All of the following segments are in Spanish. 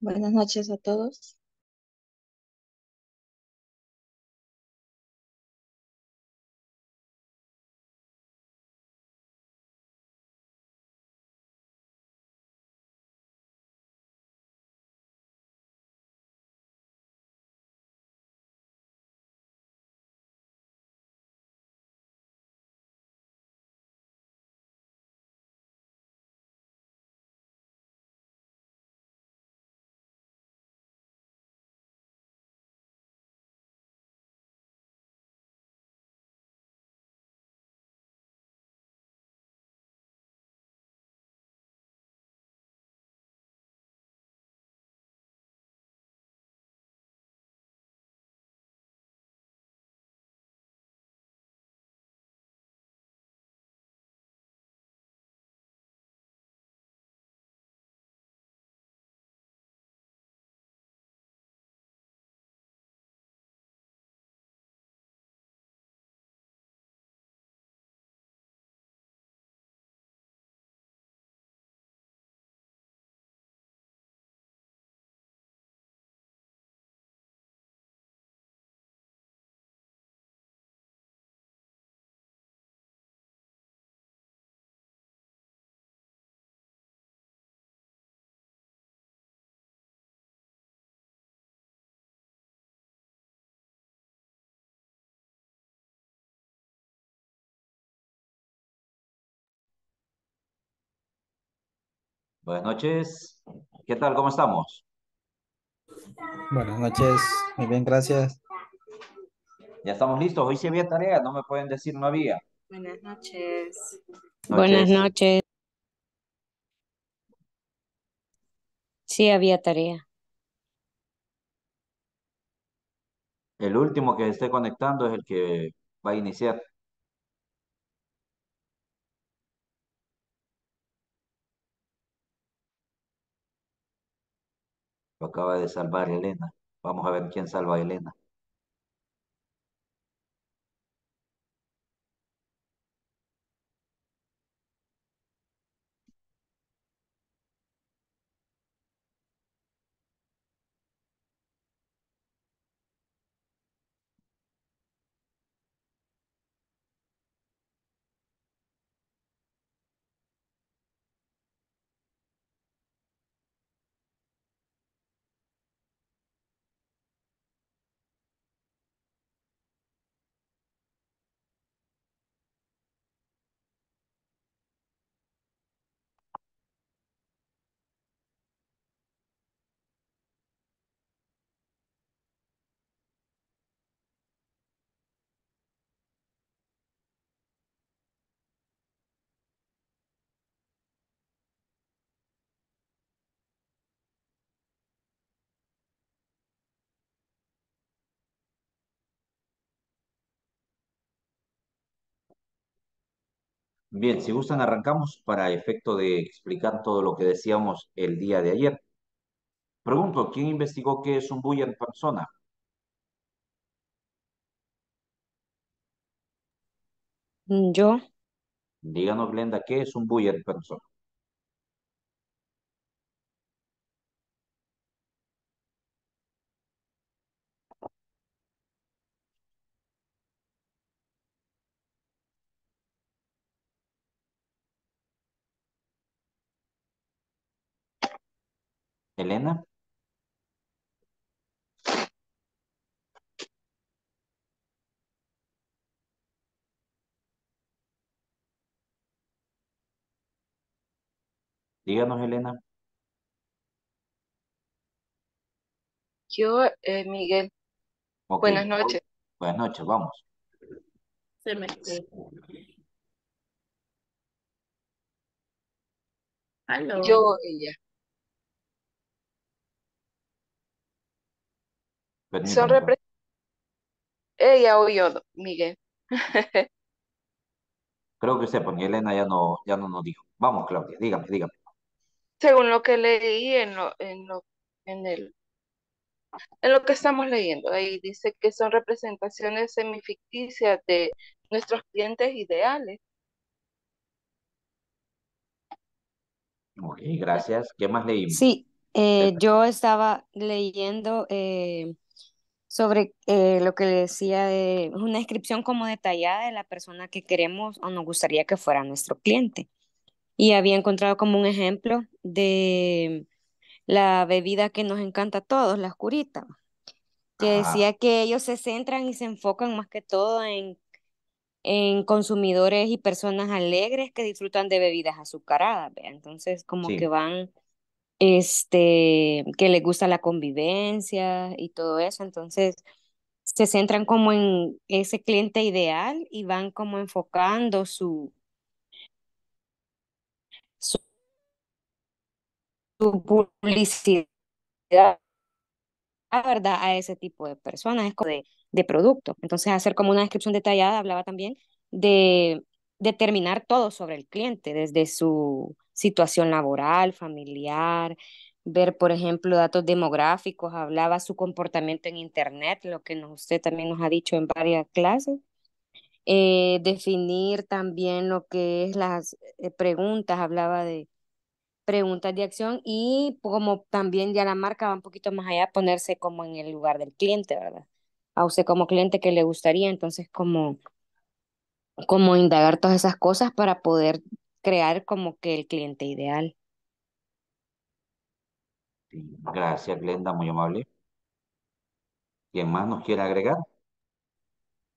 Buenas noches a todos. Buenas noches. ¿Qué tal? ¿Cómo estamos? Buenas noches, muy bien, gracias. Ya estamos listos. Hoy sí había tarea, no me pueden decir no había. Buenas noches. Buenas Noches. noches. Sí, había tarea. El último que esté conectando es el que va a iniciar. Lo acaba de salvar Elena. Vamos a ver quién salva a Elena. Bien, si gustan arrancamos para efecto de explicar todo lo que decíamos el día de ayer. Pregunto, ¿quién investigó qué es un bully en persona? Mm, Yo, Díganos, Glenda, ¿qué es un bully en persona? Elena. Díganos, Elena. Yo, eh, Miguel. Buenas noches. Buenas noches, vamos. Se me Aló. Yo, ella. Son Permítame. repre- ella o yo, Miguel. Creo que sepan, Elena ya no, ya no nos dijo. Vamos, Claudia, dígame, dígame. Según lo que leí en lo, en lo, en el, en lo que estamos leyendo, ahí dice que son representaciones semificticias de nuestros clientes ideales. Ok, gracias. ¿Qué más leímos? sí, Eh, yo estaba leyendo eh, sobre eh, lo que le decía de una descripción como detallada de la persona que queremos o nos gustaría que fuera nuestro cliente. Y había encontrado como un ejemplo de la bebida que nos encanta a todos, la oscurita, que Ajá, decía que ellos se centran y se enfocan más que todo en, en consumidores y personas alegres que disfrutan de bebidas azucaradas. Entonces como que van este, que les gusta la convivencia y todo eso. Entonces, se centran como en ese cliente ideal y van como enfocando su, su, publicidad, ¿verdad? A ese tipo de personas, es de, de producto. Entonces, hacer como una descripción detallada, hablaba también de determinar todo sobre el cliente, desde su situación laboral, familiar, ver, por ejemplo, datos demográficos, hablaba su comportamiento en Internet, lo que nos- usted también nos ha dicho en varias clases. Eh, definir también lo que es las eh, preguntas, hablaba de preguntas de acción y como también ya la marca va un poquito más allá, ponerse como en el lugar del cliente, ¿verdad? A usted como cliente que le gustaría, entonces como, como indagar todas esas cosas para poder crear como que el cliente ideal. sí. Gracias, Glenda, muy amable. ¿Quién más nos quiere agregar?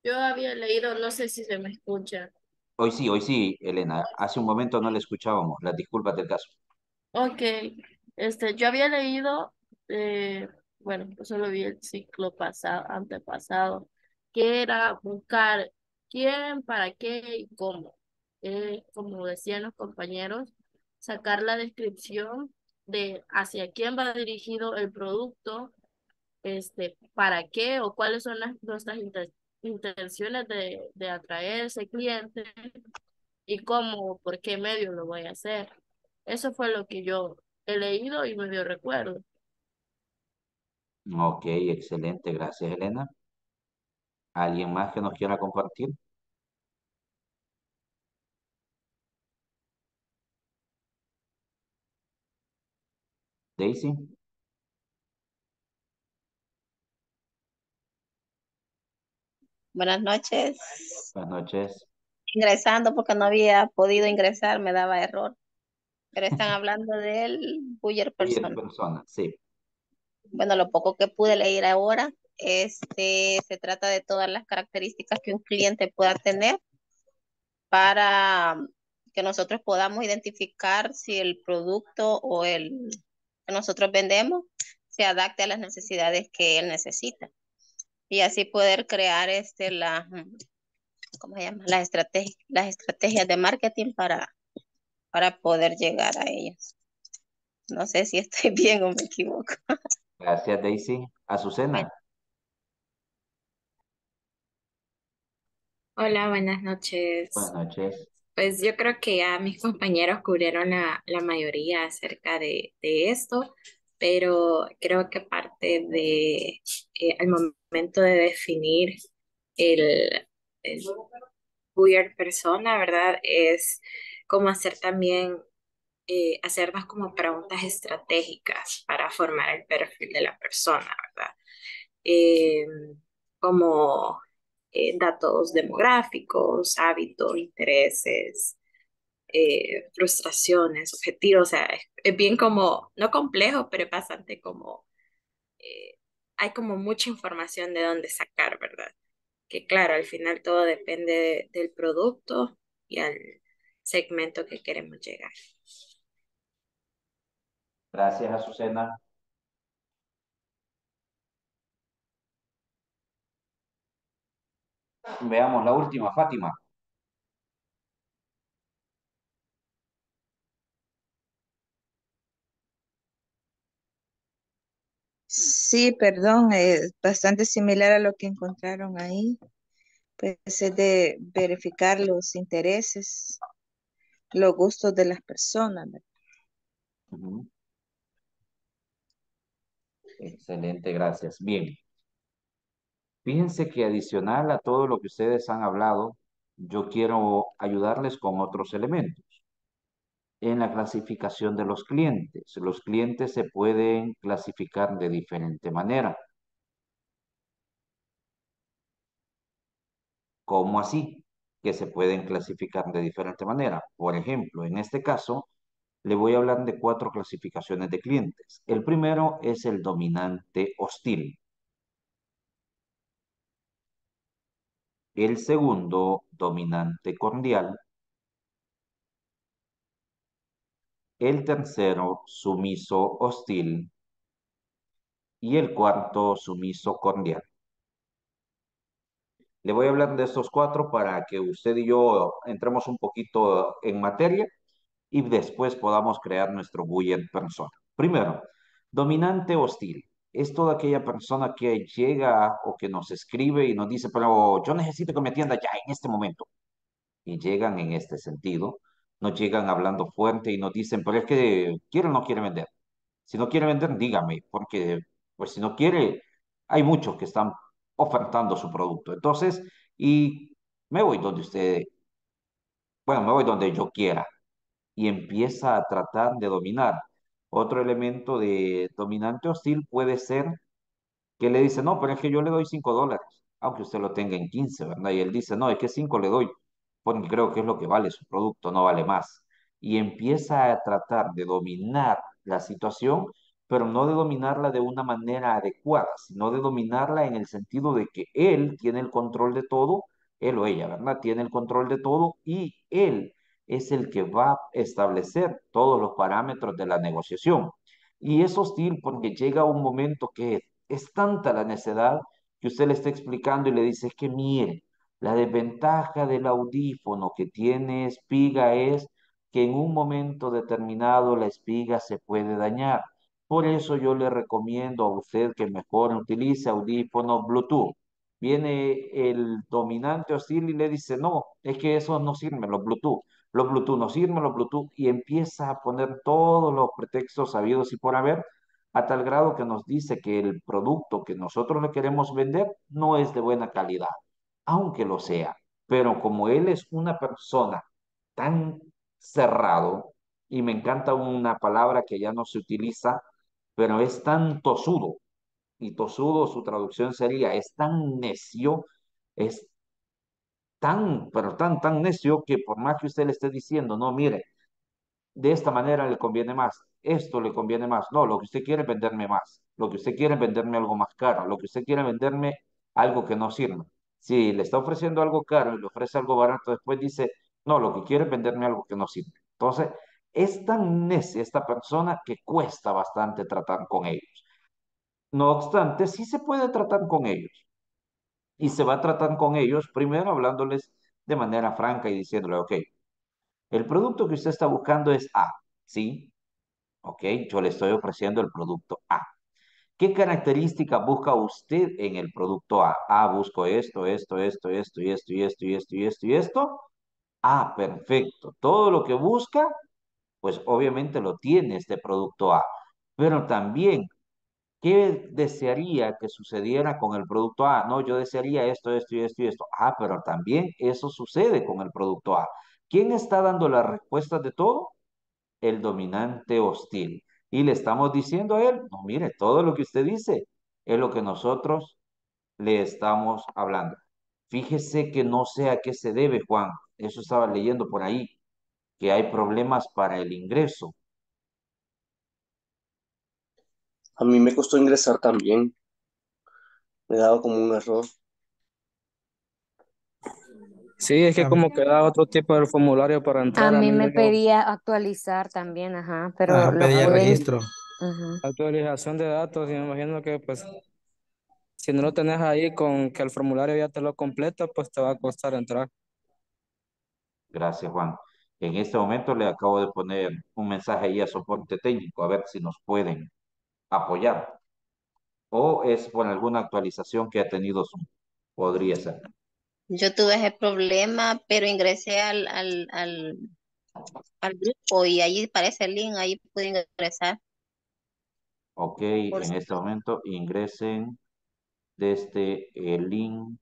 Yo había leído, no sé si se me escucha. Hoy sí, hoy sí, Elena. Hace un momento no le escuchábamos. Las disculpas del caso. Ok, este, yo había leído, eh, bueno, yo solo vi el ciclo pasado, antepasado, que era buscar quién, para qué y cómo. Eh, como decían los compañeros, sacar la descripción de hacia quién va dirigido el producto, este, para qué o cuáles son las, nuestras inten- intenciones de, de atraer ese cliente y cómo, por qué medio lo voy a hacer. Eso fue lo que yo he leído y me dio recuerdo. Ok, excelente. Gracias, Elena. ¿Alguien más que nos quiera compartir? Daisy, Buenas noches. buenas noches. Ingresando porque no había podido ingresar, me daba error. Pero están hablando del buyer Cualquier person. persona, sí. Bueno, lo poco que pude leer ahora, este, se trata de todas las características que un cliente pueda tener para que nosotros podamos identificar si el producto o el que nosotros vendemos se adapte a las necesidades que él necesita. Y así poder crear este, la, ¿cómo se llama? Las estrategias, las estrategias de marketing para, para poder llegar a ellos. No sé si estoy bien o me equivoco. Gracias, Daisy. Azucena, Hola, buenas buenas noches. Pues yo creo que ya mis compañeros cubrieron la, la mayoría acerca de, de esto, pero creo que parte de eh, al momento de definir el, el buyer persona, ¿verdad? Es como hacer también, eh, hacernos como preguntas estratégicas para formar el perfil de la persona, ¿verdad? eh, como eh, datos demográficos, hábitos, intereses, eh, frustraciones, objetivos, o sea, es, bien como, no complejo, pero es bastante como, eh, hay como mucha información de dónde sacar, ¿verdad? Que claro, al final todo depende de- del producto y al segmento que queremos llegar. Gracias, Azucena. Veamos la última, Fátima. Sí, perdón, es bastante similar a lo que encontraron ahí. Pues es de verificar los intereses, los gustos de las personas. Ujú. Excelente, gracias. Bien. Fíjense que adicional a todo lo que ustedes han hablado, yo quiero ayudarles con otros elementos. en la clasificación de los clientes. Los clientes se pueden clasificar de diferente manera. ¿Cómo así? Que se pueden clasificar de diferente manera. Por ejemplo, en este caso, le voy a hablar de cuatro clasificaciones de clientes. El primero es el dominante hostil. El segundo, dominante cordial. El tercero, sumiso hostil. Y el cuarto, sumiso cordial. Le voy a hablar de estos cuatro para que usted y yo entremos un poquito en materia y después podamos crear nuestro bullet persona. Primero, dominante hostil. Es toda aquella persona que llega o que nos escribe y nos dice, pero yo necesito que me atienda ya en este momento. Y llegan en este sentido, nos llegan hablando fuerte y nos dicen, pero es que quiere o no quiere vender. Si no quiere vender, dígame, porque pues si no quiere, hay muchos que están ofertando su producto. Entonces, y me voy donde usted, bueno, me voy donde yo quiera y empieza a tratar de dominar. Otro elemento de dominante hostil puede ser que le dice, no, pero es que yo le doy 5 dólares, aunque usted lo tenga en 15, ¿verdad? Y él dice, no, es que 5 le doy, porque creo que es lo que vale su producto, no vale más. Y empieza a tratar de dominar la situación, pero no de dominarla de una manera adecuada, sino de dominarla en el sentido de que él tiene el control de todo, él o ella, ¿verdad? Tiene el control de todo y él es el que va a establecer todos los parámetros de la negociación. Y es hostil porque llega un momento que es tanta la necedad que usted le está explicando y le dice, es que mire, la desventaja del audífono que tiene espiga es que en un momento determinado la espiga se puede dañar. Por eso yo le recomiendo a usted que mejor utilice audífonos Bluetooth. Viene el dominante hostil y le dice, no, es que eso no sirve, los Bluetooth. Los Bluetooth no sirven, los Bluetooth, y empieza a poner todos los pretextos sabidos y por haber, a tal grado que nos dice que el producto que nosotros le queremos vender no es de buena calidad, aunque lo sea. Pero como él es una persona tan cerrado, y me encanta una palabra que ya no se utiliza, pero es tan tosudo, y tosudo su traducción sería, es tan necio, es tan, pero tan, tan necio que por más que usted le esté diciendo, no, mire, de esta manera le conviene más, esto le conviene más, no, lo que usted quiere es venderme más, lo que usted quiere es venderme algo más caro, lo que usted quiere es venderme algo que no sirva. Si le está ofreciendo algo caro y le ofrece algo barato, después dice, no, lo que quiere es venderme algo que no sirve. Entonces, es tan necia esta persona que cuesta bastante tratar con ellos. No obstante, sí se puede tratar con ellos. Y se va a tratar con ellos primero hablándoles de manera franca y diciéndole, ok, el producto que usted está buscando es A, ¿sí? Ok, yo le estoy ofreciendo el producto A. ¿Qué características busca usted en el producto A? Ah, busco esto, esto, esto, esto, y esto, y esto, y esto, y esto, y esto. Ah, perfecto. Todo lo que busca, pues obviamente lo tiene este producto A. Pero también, ¿qué desearía que sucediera con el producto A? No, yo desearía esto, esto y esto y esto. Ah, pero también eso sucede con el producto A. ¿Quién está dando las respuestas de todo? El dominante hostil. Y le estamos diciendo a él, no, mire, todo lo que usted dice es lo que nosotros le estamos hablando. Fíjese que no sé a qué se debe, Juan. Eso estaba leyendo por ahí, que hay problemas para el ingreso. A mí me costó ingresar también. Me he dado como un error. Sí, es que como que da otro tipo de formulario para A entrar. mí me pedía actualizar también, ajá, pero Ajá, pedía registro. Ajá. Actualización de datos, y me imagino que pues si no lo tenés ahí con que el formulario ya te lo completa, pues te va a costar entrar. Gracias, Juan. En este momento le acabo de poner un mensaje ahí a soporte técnico, a ver si nos pueden apoyar. O es por alguna actualización que ha tenido Zoom. Podría ser. Yo tuve ese problema, pero ingresé al, al, al, al grupo y ahí aparece el link, ahí pude ingresar. Ok, Por en este momento ingresen desde el link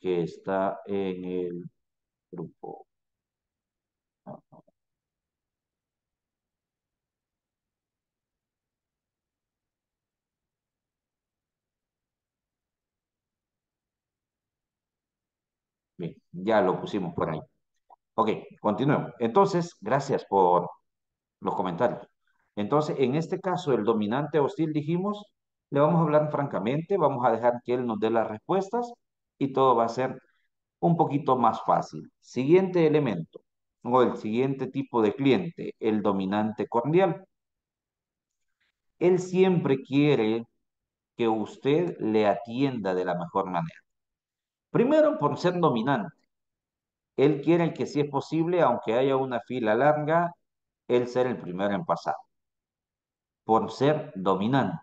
que está en el grupo. Bien, ya lo pusimos por ahí. Ok, continuemos. Entonces, gracias por los comentarios. Entonces, en este caso, el dominante hostil, dijimos, le vamos a hablar francamente, vamos a dejar que él nos dé las respuestas y todo va a ser un poquito más fácil. Siguiente elemento, o el siguiente tipo de cliente, el dominante cordial. Él siempre quiere que usted le atienda de la mejor manera. Primero, por ser dominante. Él quiere que si es posible, aunque haya una fila larga, él ser el primero en pasar. Por ser dominante.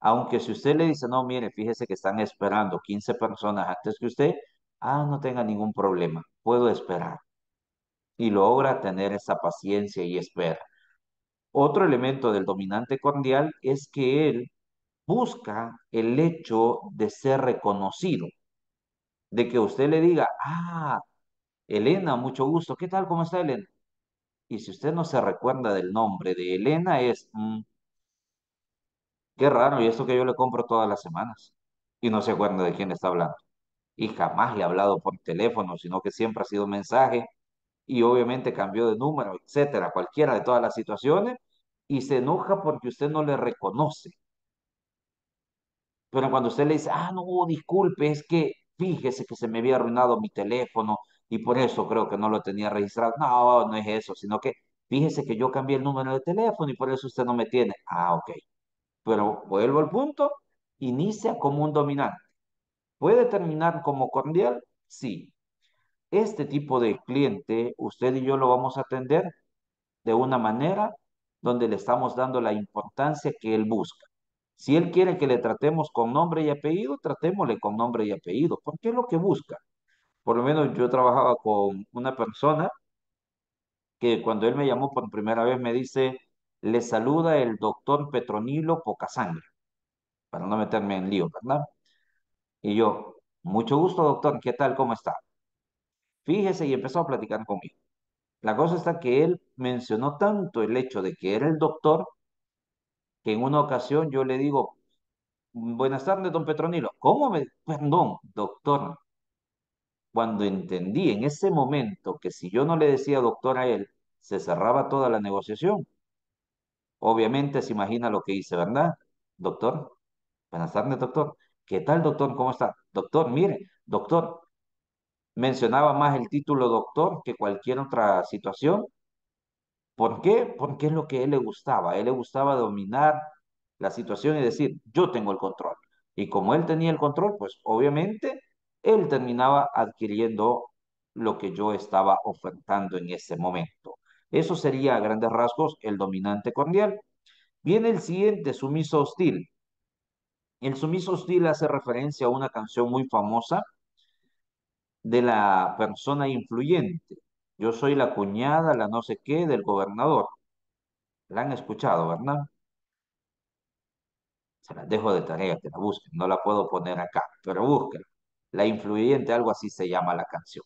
Aunque si usted le dice, no, mire, fíjese que están esperando 15 personas antes que usted, ah, no tenga ningún problema, puedo esperar. Y logra tener esa paciencia y espera. Otro elemento del dominante cordial es que él busca el hecho de ser reconocido, de que usted le diga, ah, Elena, mucho gusto, ¿qué tal? ¿Cómo está Elena? Y si usted no se recuerda del nombre de Elena, es, mm, qué raro, y esto que yo le compro todas las semanas, y no se acuerda de quién está hablando. Y jamás le ha hablado por teléfono, sino que siempre ha sido mensaje, y obviamente cambió de número, etcétera, cualquiera de todas las situaciones, y se enoja porque usted no le reconoce. Pero cuando usted le dice, ah, no, disculpe, es que fíjese que se me había arruinado mi teléfono y por eso creo que no lo tenía registrado. No, no es eso, sino que fíjese que yo cambié el número de teléfono y por eso usted no me tiene. Ah, ok. Pero vuelvo al punto, inicia como un dominante. ¿Puede terminar como cordial? Sí. Este tipo de cliente, usted y yo lo vamos a atender de una manera donde le estamos dando la importancia que él busca. Si él quiere que le tratemos con nombre y apellido, tratémosle con nombre y apellido, porque es lo que busca. Por lo menos yo trabajaba con una persona que cuando él me llamó por primera vez me dice, le saluda el doctor Petronilo Pocasangre, para no meterme en lío, ¿verdad? Y yo, mucho gusto doctor, ¿qué tal? ¿Cómo está? Fíjese y empezó a platicar conmigo. La cosa está que él mencionó tanto el hecho de que era el doctor, que en una ocasión yo le digo, buenas tardes, don Petronilo. ¿Cómo me? Perdón, doctor. Cuando entendí en ese momento que si yo no le decía doctor a él, se cerraba toda la negociación. Obviamente se imagina lo que hice, ¿verdad? Doctor, buenas tardes, doctor. ¿Qué tal, doctor? ¿Cómo está? Doctor, mire, doctor, mencionaba más el título doctor que cualquier otra situación. ¿Por qué? Porque es lo que él le gustaba. Él le gustaba dominar la situación y decir, yo tengo el control. Y como él tenía el control, pues obviamente él terminaba adquiriendo lo que yo estaba ofertando en ese momento. Eso sería a grandes rasgos el dominante cordial. Viene el siguiente, sumiso hostil. El sumiso hostil hace referencia a una canción muy famosa de la persona influyente. Yo soy la cuñada, la no sé qué, del gobernador. La han escuchado, ¿verdad? Se las dejo de tarea, que la busquen. No la puedo poner acá, pero busquen. La influyente, algo así se llama la canción.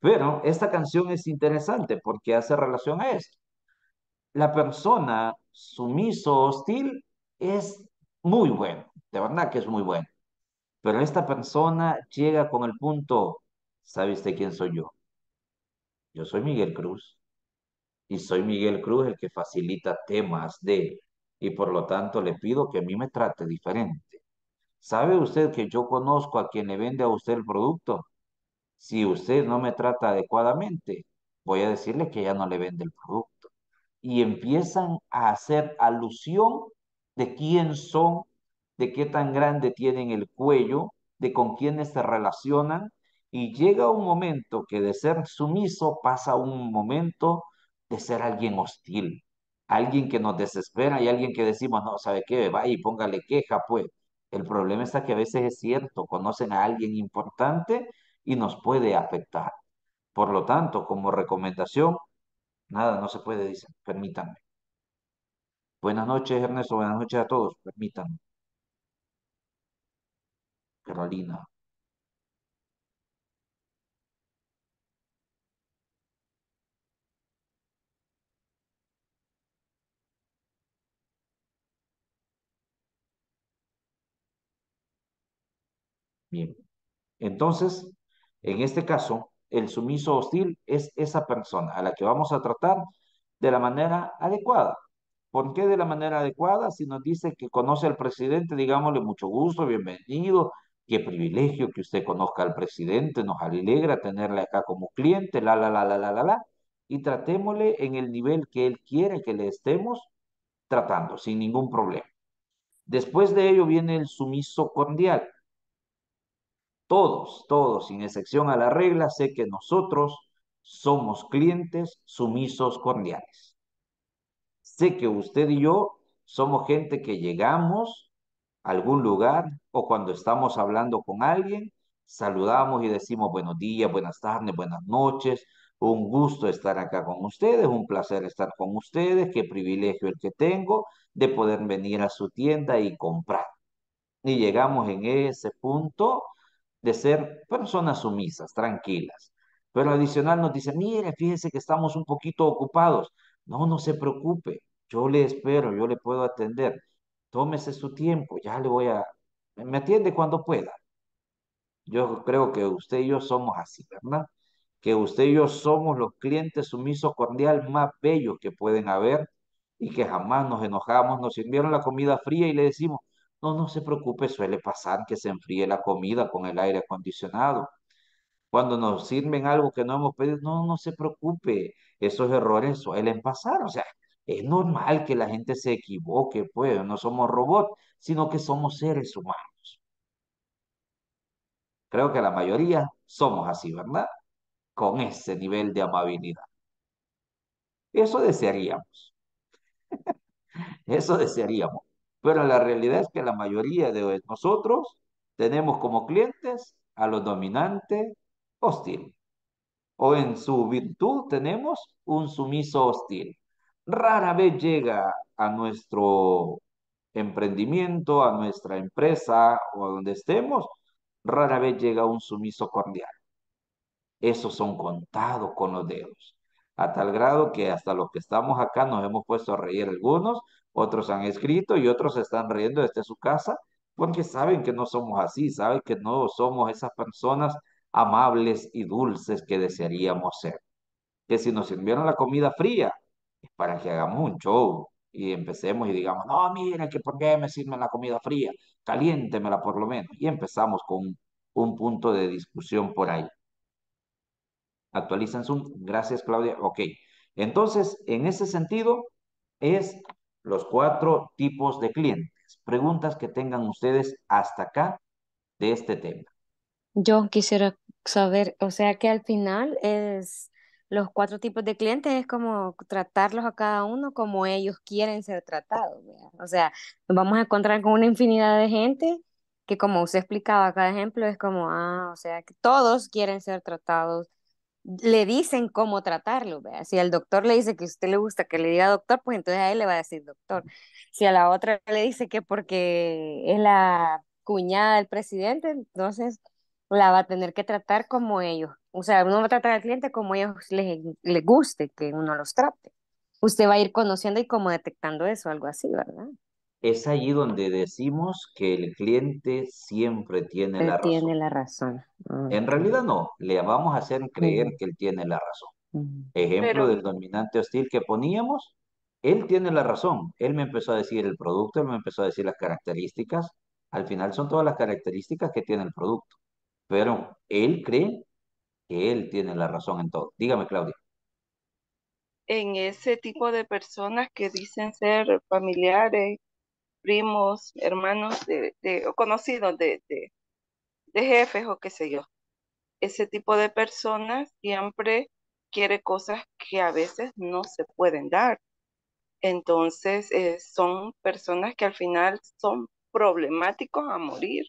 Pero esta canción es interesante porque hace relación a esto. La persona sumiso, hostil, es muy bueno, de verdad que es muy bueno. Pero esta persona llega con el punto, ¿sabe usted quién soy yo? Yo soy Miguel Cruz. Y soy Miguel Cruz el que facilita temas de, y por lo tanto le pido que a mí me trate diferente. ¿Sabe usted que yo conozco a quien le vende a usted el producto? Si usted no me trata adecuadamente, voy a decirle que ya no le vende el producto. Y empiezan a hacer alusión de quién son, de qué tan grande tienen el cuello, de con quiénes se relacionan. Y llega un momento que de ser sumiso pasa un momento de ser alguien hostil, alguien que nos desespera y alguien que decimos, no, ¿sabe qué? Va y póngale queja, pues. El problema está que a veces es cierto, conocen a alguien importante y nos puede afectar. Por lo tanto, como recomendación, nada, no se puede, dicen, permítanme. Buenas noches, Ernesto, buenas noches a todos, permítanme. Carolina. Bien. Entonces, En este caso, el sumiso hostil es esa persona a la que vamos a tratar de la manera adecuada. ¿Por qué de la manera adecuada? Si nos dice que conoce al presidente, digámosle mucho gusto, bienvenido, qué privilegio que usted conozca al presidente, nos alegra tenerle acá como cliente, la, la, la, la, la, la, la, y tratémosle en el nivel que él quiere que le estemos tratando, sin ningún problema. Después de ello viene el sumiso cordial. Todos, todos, sin excepción a la regla, sé que nosotros somos clientes sumisos cordiales. Sé que usted y yo somos gente que llegamos a algún lugar o cuando estamos hablando con alguien, saludamos y decimos buenos días, buenas tardes, buenas noches, un gusto estar acá con ustedes, un placer estar con ustedes, qué privilegio el que tengo de poder venir a su tienda y comprar. Y llegamos en ese punto de ser personas sumisas, tranquilas. Pero adicional nos dice, mire, fíjese que estamos un poquito ocupados. No, no se preocupe, yo le espero, yo le puedo atender. Tómese su tiempo, ya le voy a... Me atiende cuando pueda. Yo creo que usted y yo somos así, ¿verdad? Que usted y yo somos los clientes sumisos cordial más bellos que pueden haber y que jamás nos enojamos, nos sirvieron la comida fría y le decimos, no, no se preocupe, suele pasar que se enfríe la comida con el aire acondicionado. Cuando nos sirven algo que no hemos pedido, no, no se preocupe, esos errores suelen pasar. O sea, es normal que la gente se equivoque, pues no somos robots, sino que somos seres humanos. Creo que la mayoría somos así, ¿verdad? Con ese nivel de amabilidad. Eso desearíamos. Eso desearíamos. Pero la realidad es que la mayoría de nosotros tenemos como clientes a los dominantes hostil. O en su virtud tenemos un sumiso hostil. Rara vez llega a nuestro emprendimiento, a nuestra empresa o a donde estemos, rara vez llega un sumiso cordial. Esos son contados con los dedos. A tal grado que hasta los que estamos acá nos hemos puesto a reír algunos, otros han escrito y otros están riendo desde su casa porque saben que no somos así, saben que no somos esas personas amables y dulces que desearíamos ser. Que si nos sirvieron la comida fría, es para que hagamos un show y empecemos y digamos, no, mira, que por qué me sirven la comida fría, caliéntemela por lo menos. Y empezamos con un punto de discusión por ahí. Actualizan Zoom. Gracias, Claudia. Ok. Entonces, en ese sentido, es los cuatro tipos de clientes. Preguntas que tengan ustedes hasta acá de este tema. Yo quisiera saber, o sea que al final es los cuatro tipos de clientes, es como tratarlos a cada uno como ellos quieren ser tratados. ¿verdad? O sea, nos vamos a encontrar con una infinidad de gente que como usted explicaba, cada ejemplo es como, ah, o sea, que todos quieren ser tratados le dicen cómo tratarlo, ¿vea? Si al doctor le dice que a usted le gusta que le diga doctor, pues entonces a él le va a decir doctor. Si a la otra le dice que porque es la cuñada del presidente, entonces la va a tener que tratar como ellos. O sea, uno va a tratar al cliente como ellos les, les guste que uno los trate. Usted va a ir conociendo y como detectando eso, algo así, ¿verdad? Es allí donde decimos que el cliente siempre tiene Él la tiene razón. la razón. En Ok. realidad no, le vamos a hacer creer que él tiene la razón. Ejemplo Pero del dominante hostil que poníamos, él tiene la razón. Él me empezó a decir el producto, él me empezó a decir las características. Al final son todas las características que tiene el producto. Pero él cree que él tiene la razón en todo. Dígame, Claudia. en ese tipo de personas que dicen ser familiares, primos, hermanos de, de- o conocidos de, de, de jefes o qué sé yo, ese tipo de personas siempre quiere cosas que a veces no se pueden dar. Entonces, eh, son personas que al final son problemáticos a morir,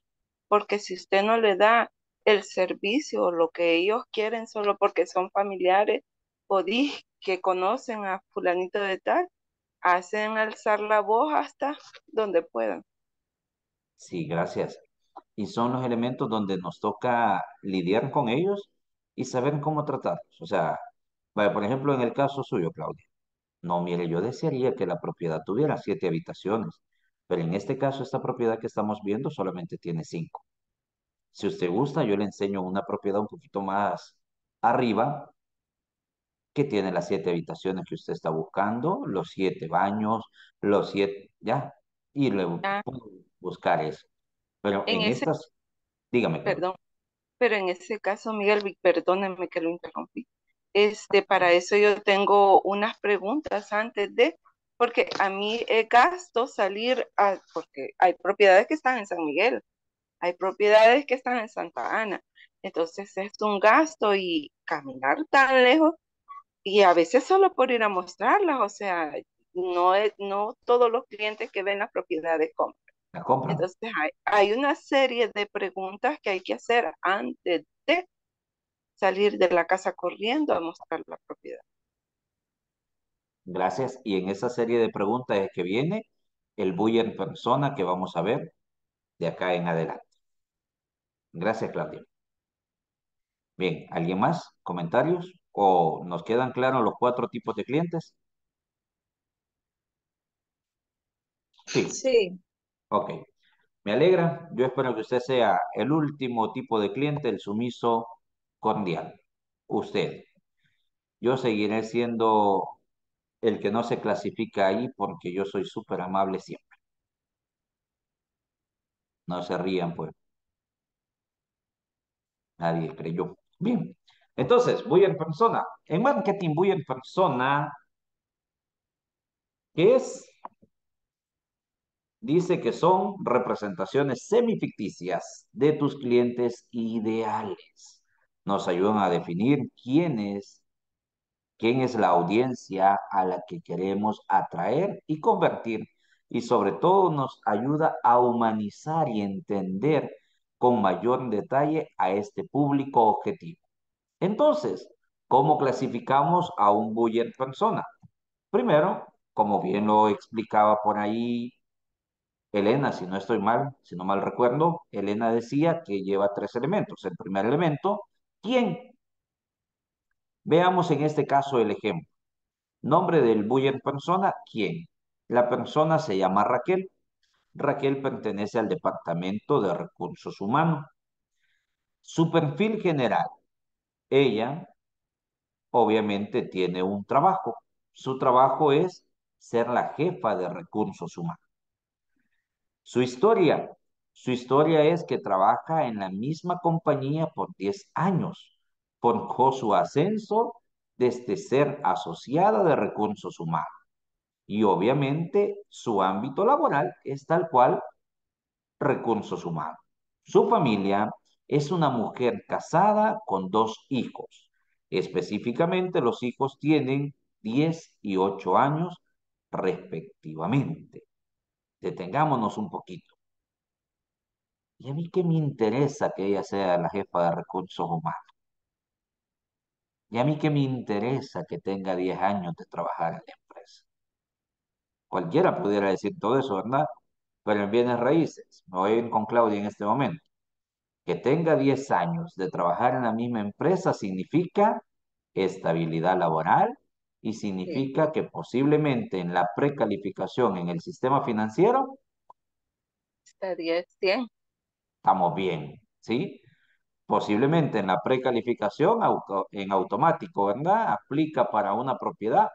porque si usted no le da el servicio o lo que ellos quieren solo porque son familiares o que conocen a fulanito de tal, hacen alzar la voz hasta donde puedan. Sí, gracias. Y son los elementos donde nos toca lidiar con ellos y saber cómo tratarlos. O sea, vaya, por ejemplo, en el caso suyo, Claudia. No, mire, yo desearía que la propiedad tuviera siete habitaciones, pero en este caso esta propiedad que estamos viendo solamente tiene cinco. Si usted gusta, yo le enseño una propiedad un poquito más arriba que tiene las siete habitaciones que usted está buscando, los siete baños, los siete, ya, y le Ah, buscar eso. Pero en en ese, estas, dígame, perdón, pero en ese caso, Miguel, perdónenme que lo interrumpí. Este, para eso yo tengo unas preguntas antes de, porque a mí es gasto salir a, porque hay propiedades que están en San Miguel, hay propiedades que están en Santa Ana. Entonces es un gasto y caminar tan lejos y a veces solo por ir a mostrarlas, o sea, no es, no todos los clientes que ven las propiedades compran. La compra. Entonces hay, hay una serie de preguntas que hay que hacer antes de salir de la casa corriendo a mostrar la propiedad. Gracias. Y en esa serie de preguntas es que viene el buyer en persona que vamos a ver de acá en adelante. Gracias, Claudia. Bien, ¿alguien más? ¿Comentarios? ¿O nos quedan claros los cuatro tipos de clientes? Sí, Sí, ok. Me alegra. Yo espero que usted sea el último tipo de cliente, el sumiso cordial. Usted. Yo seguiré siendo el que no se clasifica ahí porque yo soy súper amable siempre. No se rían, pues. Nadie creyó. Bien. Entonces, en persona. En marketing en persona, ¿qué es? Dice que son representaciones semificticias de tus clientes ideales. Nos ayudan a definir quién es, quién es la audiencia a la que queremos atraer y convertir. Y sobre todo nos ayuda a humanizar y entender con mayor detalle a este público objetivo. Entonces, ¿cómo clasificamos a un buyer persona? Primero, como bien lo explicaba por ahí Elena, si no estoy mal, si no mal recuerdo, Elena decía que lleva tres elementos. El primer elemento, ¿quién? Veamos en este caso el ejemplo. Nombre del buyer persona, ¿quién? La persona se llama Raquel. Raquel pertenece al Departamento de Recursos Humanos. Su perfil general. Ella obviamente tiene un trabajo. Su trabajo es ser la jefa de recursos humanos. Su historia. Su historia es que trabaja en la misma compañía por 10 años. Forjó su ascenso desde ser asociada de recursos humanos. Y obviamente su ámbito laboral es tal cual recursos humanos. Su familia es una mujer casada con dos hijos. Específicamente los hijos tienen 10 y 8 años respectivamente. Detengámonos un poquito. ¿Y a mí qué me interesa que ella sea la jefa de recursos humanos? ¿Y a mí qué me interesa que tenga 10 años de trabajar en la empresa? Cualquiera pudiera decir todo eso, ¿verdad? Pero en bienes raíces, me voy a ir con Claudia en este momento. Que tenga 10 años de trabajar en la misma empresa significa estabilidad laboral y Sí. significa que posiblemente en la precalificación en el sistema financiero Estaría 100. estamos bien, ¿sí? Posiblemente en la precalificación auto- en automático, ¿verdad? Aplica para una propiedad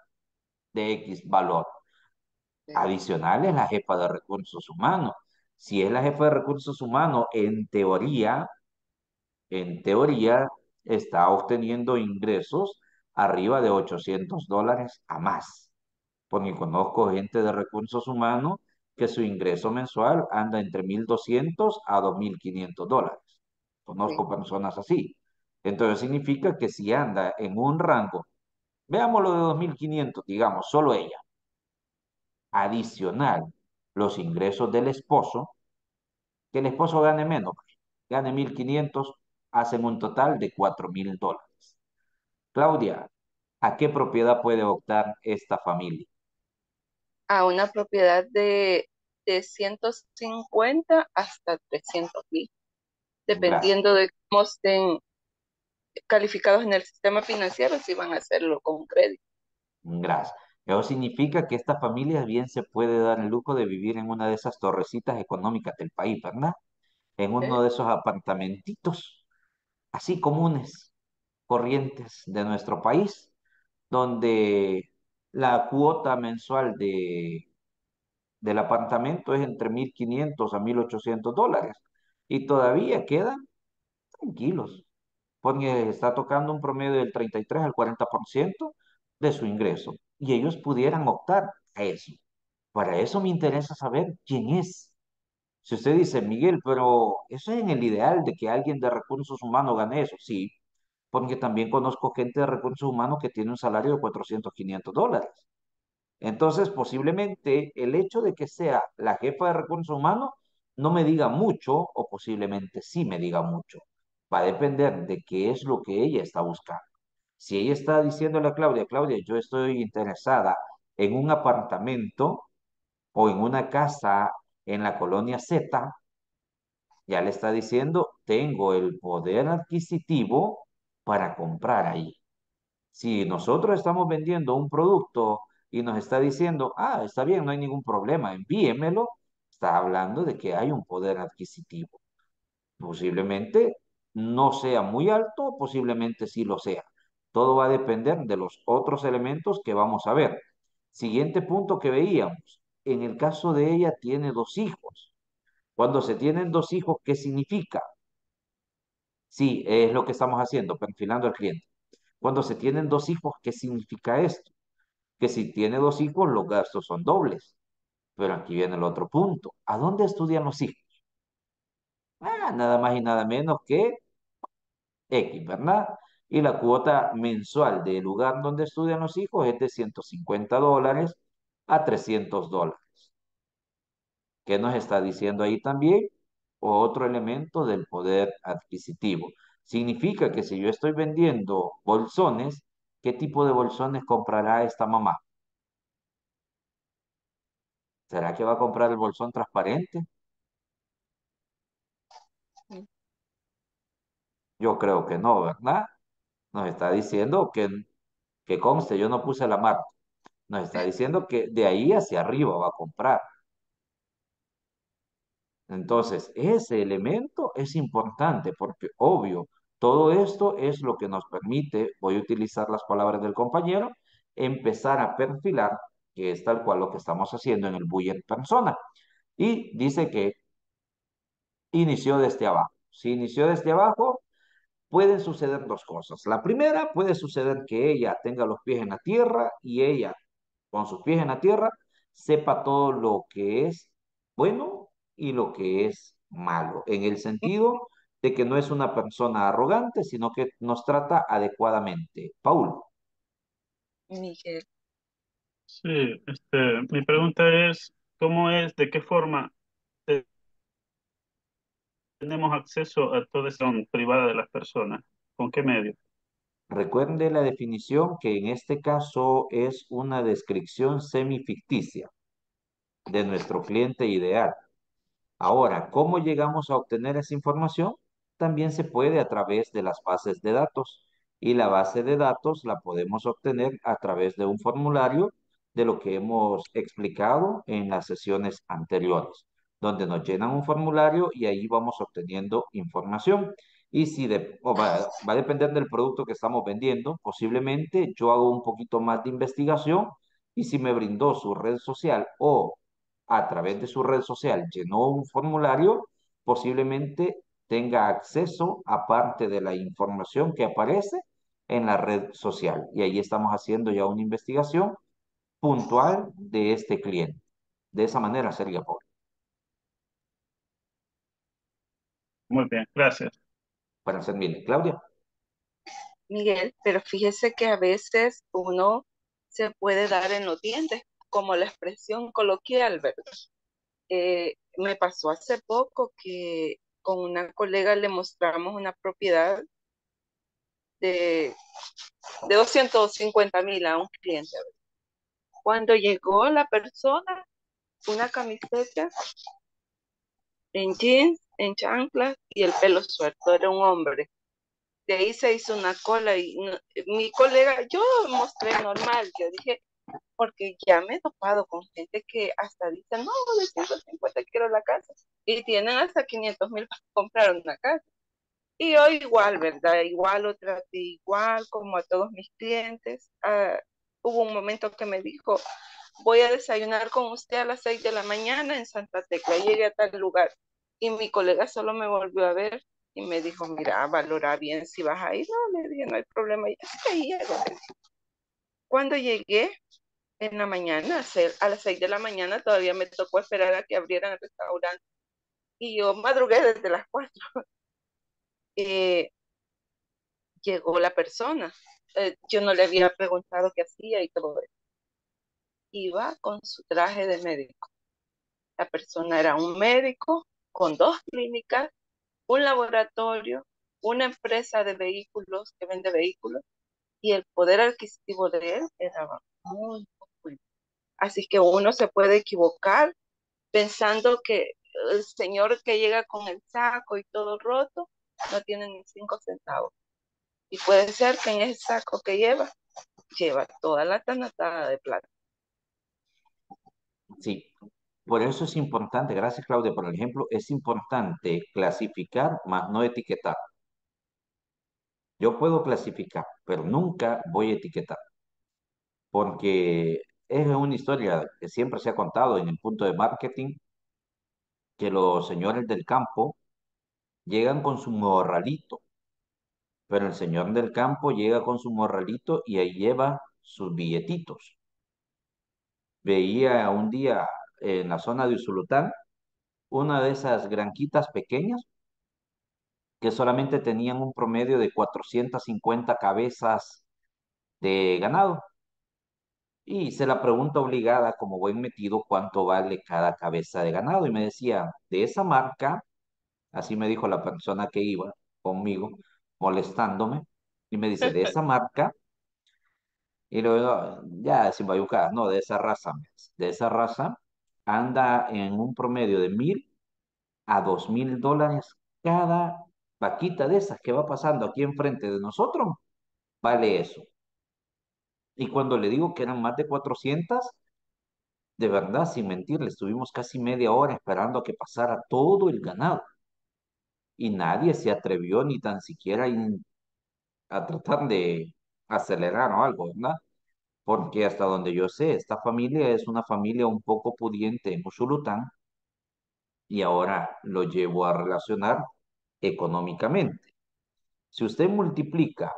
de X valor. Sí. Adicional es la jefa de recursos humanos. Si es la jefa de recursos humanos, en teoría, en teoría, está obteniendo ingresos arriba de 800 dólares a más. Porque conozco gente de recursos humanos que su ingreso mensual anda entre 1.200 a 2.500 dólares. Sí. Conozco personas así. Entonces significa que si anda en un rango, veámoslo de 2.500, digamos, solo ella, adicional los ingresos del esposo, que el esposo gane menos, gane 1.500, hacen un total de 4.000 dólares. Claudia, ¿a qué propiedad puede optar esta familia? A una propiedad de, de 150 hasta 300 mil, Gracias. dependiendo de cómo estén calificados en el sistema financiero, si van a hacerlo con crédito. Gracias. Eso significa que esta familia bien se puede dar el lujo de vivir en una de esas torrecitas económicas del país, ¿verdad? en uno de esos apartamentitos así comunes, corrientes de nuestro país, donde la cuota mensual de, del apartamento es entre 1.500 a 1.800 dólares y todavía quedan tranquilos, porque está tocando un promedio del 33 al 40% de su ingreso y ellos pudieran optar a eso. Para eso me interesa saber quién es. Si usted dice, Miguel, pero eso es en el ideal de que alguien de recursos humanos gane eso, sí, porque también conozco gente de recursos humanos que tiene un salario de 400, 500 dólares. Entonces, posiblemente el hecho de que sea la jefa de recursos humanos no me diga mucho o posiblemente sí me diga mucho. Va a depender de qué es lo que ella está buscando. Si ella está diciéndole a Claudia, Claudia, yo estoy interesada en un apartamento o en una casa en la colonia Z, ya le está diciendo, tengo el poder adquisitivo para comprar ahí. Si nosotros estamos vendiendo un producto y nos está diciendo, ah, está bien, no hay ningún problema, envíemelo, está hablando de que hay un poder adquisitivo. Posiblemente no sea muy alto, posiblemente sí lo sea. Todo va a depender de los otros elementos que vamos a ver. Siguiente punto que veíamos. En el caso de ella tiene dos hijos. Cuando se tienen dos hijos, ¿qué significa? Sí, es lo que estamos haciendo, perfilando al cliente. Cuando se tienen dos hijos, ¿qué significa esto? Que si tiene dos hijos, los gastos son dobles. Pero aquí viene el otro punto. ¿A dónde estudian los hijos? Ah, nada más y nada menos que X, ¿verdad? Y la cuota mensual del lugar donde estudian los hijos es de 150 dólares a 300 dólares. ¿Qué nos está diciendo ahí también? Otro elemento del poder adquisitivo. Significa que si yo estoy vendiendo bolsones, ¿qué tipo de bolsones comprará esta mamá? ¿Será que va a comprar el bolsón transparente? Yo creo que no, ¿verdad? Nos está diciendo que, que conste, yo no puse la marca. Nos está diciendo que de ahí hacia arriba va a comprar. Entonces, ese elemento es importante porque, obvio, todo esto es lo que nos permite, voy a utilizar las palabras del compañero, empezar a perfilar, que es tal cual lo que estamos haciendo en el Buyer Persona. Y dice que inició desde abajo. Si inició desde abajo, pueden suceder dos cosas. La primera, puede suceder que ella tenga los pies en la tierra y ella, con sus pies en la tierra, sepa todo lo que es bueno y lo que es malo, en el sentido de que no es una persona arrogante, sino que nos trata adecuadamente. Paul. Miguel. Sí, este, mi pregunta es, ¿cómo es, de qué forma tenemos acceso a toda esa privada de las personas? ¿Con qué medio? Recuerde la definición que en este caso es una descripción semificticia de nuestro cliente ideal. Ahora, ¿cómo llegamos a obtener esa información? También se puede a través de las bases de datos y la base de datos la podemos obtener a través de un formulario de lo que hemos explicado en las sesiones anteriores, donde nos llenan un formulario y ahí vamos obteniendo información. Y si de, va, va a depender del producto que estamos vendiendo, posiblemente yo hago un poquito más de investigación y si me brindó su red social o a través de su red social llenó un formulario, posiblemente tenga acceso a parte de la información que aparece en la red social. Y ahí estamos haciendo ya una investigación puntual de este cliente. De esa manera sería por. Muy bien, gracias. Para servirle. Claudia. Miguel, pero fíjese que a veces uno se puede dar en los dientes como la expresión coloquial, ¿verdad? Eh, me pasó hace poco que con una colega le mostramos una propiedad de, de 250 mil a un cliente. Cuando llegó la persona, una camiseta en jeans, en chanclas y el pelo suelto, era un hombre. De ahí se hizo una cola y mi colega, yo mostré normal, yo dije, porque ya me he topado con gente que hasta dice, no, de 150 quiero la casa, y tienen hasta 500 mil para comprar una casa. Y yo igual, ¿verdad? Igual lo traté igual como a todos mis clientes. Ah, hubo un momento que me dijo, voy a desayunar con usted a las 6 de la mañana en Santa Tecla, llegué a tal lugar. Y mi colega solo me volvió a ver y me dijo, mira, valora bien si vas a ir. No, le dije, no hay problema. Y así llego. Cuando llegué en la mañana, a las 6 de la mañana, todavía me tocó esperar a que abrieran el restaurante. Y yo madrugué desde las 4. Eh, llegó la persona. Eh, yo no le había preguntado qué hacía y todo eso. Iba con su traje de médico. La persona era un médico con dos clínicas, un laboratorio, una empresa de vehículos que vende vehículos y el poder adquisitivo de él era muy poco. Así que uno se puede equivocar pensando que el señor que llega con el saco y todo roto no tiene ni cinco centavos. Y puede ser que en ese saco que lleva, lleva toda la tanatada de plata. Sí, por eso es importante, gracias Claudia por el ejemplo, es importante clasificar más no etiquetar. Yo puedo clasificar, pero nunca voy a etiquetar, porque es una historia que siempre se ha contado en el punto de marketing, que los señores del campo llegan con su morralito, pero el señor del campo llega con su morralito y ahí lleva sus billetitos. Veía un día en la zona de Usulután una de esas granquitas pequeñas que solamente tenían un promedio de 450 cabezas de ganado. Y se la pregunta obligada, como buen metido, cuánto vale cada cabeza de ganado. Y me decía, de esa marca, así me dijo la persona que iba conmigo, molestándome, y me dice, de esa marca, y luego, ya, sin bayucadas, no, de esa raza, de esa raza, anda en un promedio de mil a dos mil dólares cada vaquita de esas que va pasando aquí enfrente de nosotros, vale eso. Y cuando le digo que eran más de 400, de verdad, sin mentirle, estuvimos casi media hora esperando a que pasara todo el ganado. Y nadie se atrevió ni tan siquiera a tratar de acelerar o algo, ¿verdad? Porque hasta donde yo sé, esta familia es una familia un poco pudiente en Usulután y ahora lo llevo a relacionar económicamente. Si usted multiplica,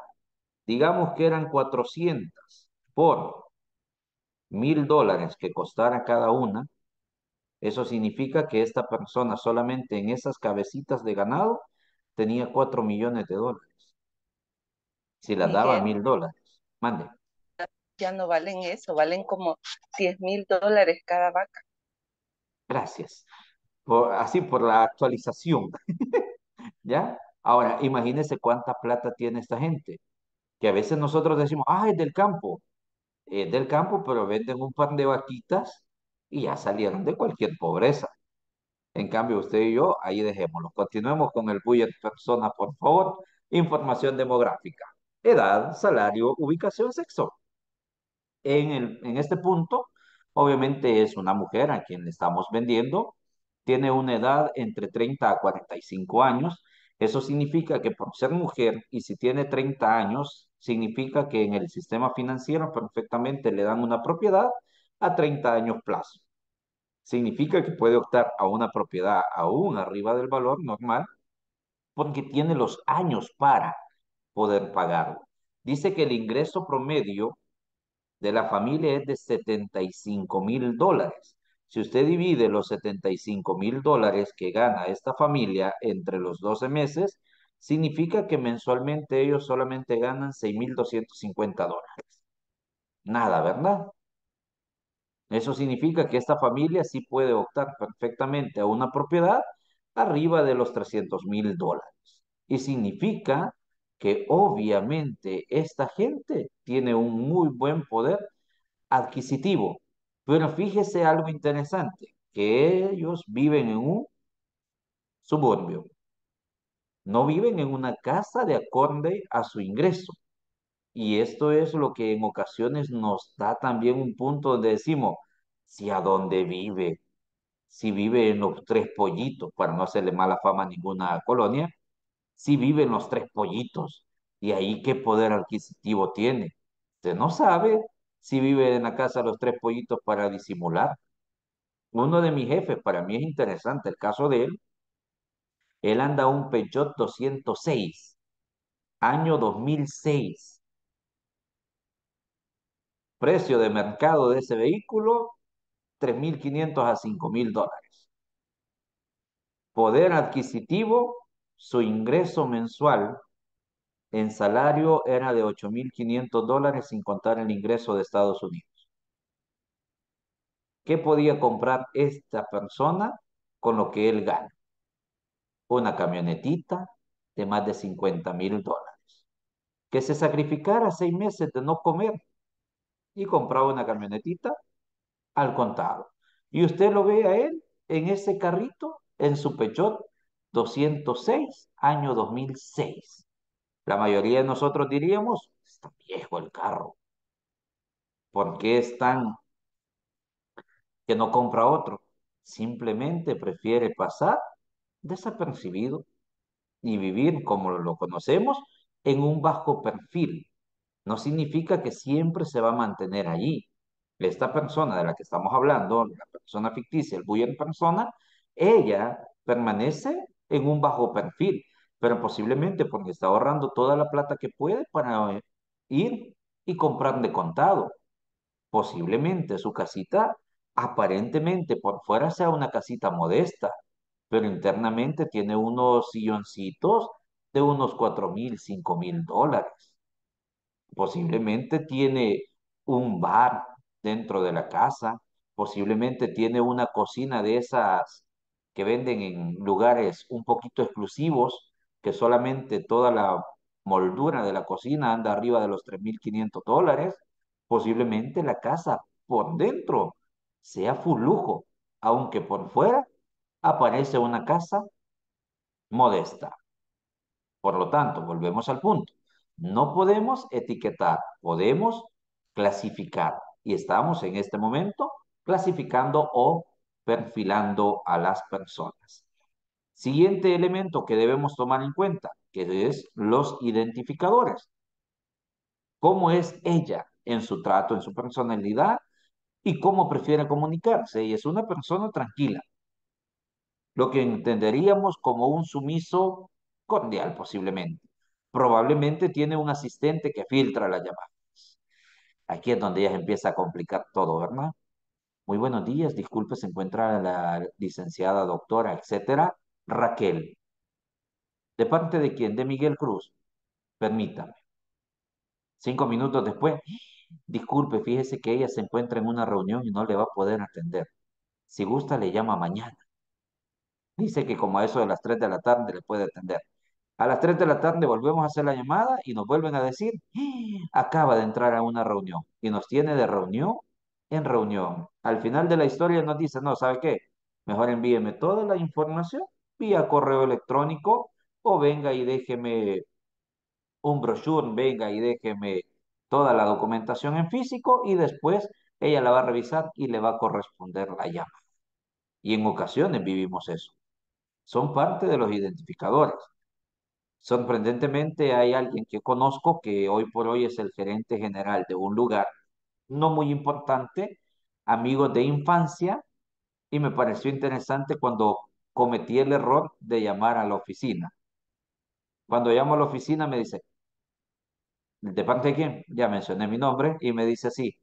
digamos que eran 400 por mil dólares que costara cada una, eso significa que esta persona solamente en esas cabecitas de ganado tenía 4 millones de dólares. Si la daba mil dólares. Mande. Ya no valen eso, valen como 10 mil dólares cada vaca. Gracias. así por la actualización. ¿Ya? Ahora, imagínese cuánta plata tiene esta gente. Que a veces nosotros decimos, ah, es del campo. Es del campo, pero venden un par de vaquitas y ya salieron de cualquier pobreza. En cambio, usted y yo, ahí dejémoslo. Continuemos con el budget persona, por favor. Información demográfica. Edad, salario, ubicación, sexo. En, el, en este punto, obviamente es una mujer a quien le estamos vendiendo. Tiene una edad entre 30 a 45 años. Eso significa que por ser mujer y si tiene 30 años, significa que en el sistema financiero perfectamente le dan una propiedad a 30 años plazo significa que puede optar a una propiedad aún arriba del valor normal porque tiene los años para poder pagarlo. Dice que el ingreso promedio de la familia es de 75 mil dólares. Si usted divide los 75 mil dólares que gana esta familia entre los 12 meses, significa que mensualmente ellos solamente ganan 6.250 dólares. Nada, ¿verdad? Eso significa que esta familia sí puede optar perfectamente a una propiedad arriba de los 300 mil dólares. Y significa que obviamente esta gente tiene un muy buen poder adquisitivo. Pero fíjese algo interesante, que ellos viven en un suburbio. No viven en una casa de acorde a su ingreso. Y esto es lo que en ocasiones nos da también un punto donde decimos, si a dónde vive, si vive en los tres pollitos, para no hacerle mala fama a ninguna colonia, si vive en los tres pollitos, y ahí qué poder adquisitivo tiene. Usted no sabe si vive en la casa de los tres pollitos para disimular. Uno de mis jefes, para mí es interesante el caso de él, él anda un Peugeot 206, año 2006. Precio de mercado de ese vehículo, 3.500 a 5.000 dólares. Poder adquisitivo, su ingreso mensual en salario era de 8.500 dólares sin contar el ingreso de Estados Unidos. ¿Qué podía comprar esta persona con lo que él gana? Una camionetita de más de 50 mil dólares. Que se sacrificara seis meses de no comer y compraba una camionetita al contado. Y usted lo ve a él en ese carrito, en su Peugeot 206, año 2006. La mayoría de nosotros diríamos, está viejo el carro. ¿Por qué es tan que no compra otro? Simplemente prefiere pasar desapercibido y vivir como lo conocemos en un bajo perfil. No significa que siempre se va a mantener allí. Esta persona de la que estamos hablando, la persona ficticia, el buyer persona, ella permanece en un bajo perfil, pero posiblemente porque está ahorrando toda la plata que puede para ir y comprar de contado. Posiblemente su casita aparentemente por fuera sea una casita modesta, pero internamente tiene unos silloncitos de unos cuatro mil, cinco mil dólares. Posiblemente tiene un bar dentro de la casa, posiblemente tiene una cocina de esas que venden en lugares un poquito exclusivos, que solamente toda la moldura de la cocina anda arriba de los 3.500 dólares. Posiblemente la casa por dentro sea full lujo, aunque por fuera aparece una casa modesta. Por lo tanto, volvemos al punto. No podemos etiquetar, podemos clasificar. Y estamos en este momento clasificando o perfilando a las personas. Siguiente elemento que debemos tomar en cuenta, que es los identificadores. ¿Cómo es ella en su trato, en su personalidad y cómo prefiere comunicarse? Ella es una persona tranquila, lo que entenderíamos como un sumiso cordial posiblemente. Probablemente tiene un asistente que filtra las llamadas. Aquí es donde ya empieza a complicar todo, ¿verdad? Muy buenos días, disculpe, se encuentra la licenciada doctora, etcétera, Raquel. ¿De parte de quién? De Miguel Cruz. Permítame. Cinco minutos después, disculpe, fíjese que ella se encuentra en una reunión y no le va a poder atender. Si gusta, le llama mañana. Dice que como a eso de las 3 de la tarde le puede atender. A las 3 de la tarde volvemos a hacer la llamada y nos vuelven a decir, ¡Ah! acaba de entrar a una reunión y nos tiene de reunión en reunión. Al final de la historia nos dice, no, ¿sabe qué? Mejor envíeme toda la información vía correo electrónico o venga y déjeme un brochure, venga y déjeme toda la documentación en físico y después ella la va a revisar y le va a corresponder la llamada. Y en ocasiones vivimos eso son parte de los identificadores. Sorprendentemente hay alguien que conozco que hoy por hoy es el gerente general de un lugar no muy importante, amigos de infancia, y me pareció interesante cuando cometí el error de llamar a la oficina. Cuando llamo a la oficina me dice, ¿de parte de quién? Ya mencioné mi nombre y me dice así,